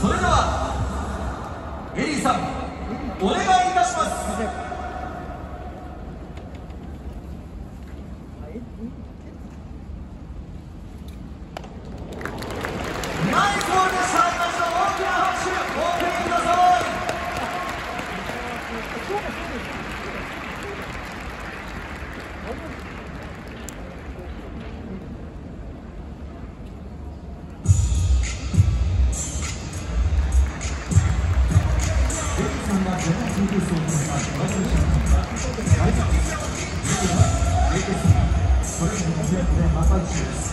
それではエリーさんお願いいたします。ナイスボールですさん